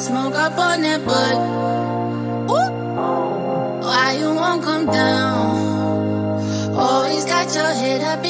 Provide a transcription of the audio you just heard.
Smoke up on that butt. Ooh. Why you won't come down? Always got your head up in.